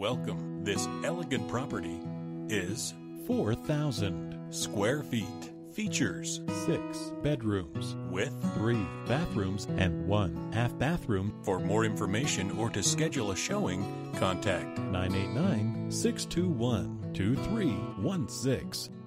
Welcome. This elegant property is 4,000. square feet. Features Six bedrooms, with. three bathrooms, and one half bathroom. For more information or to schedule a showing, contact 989 621 2316.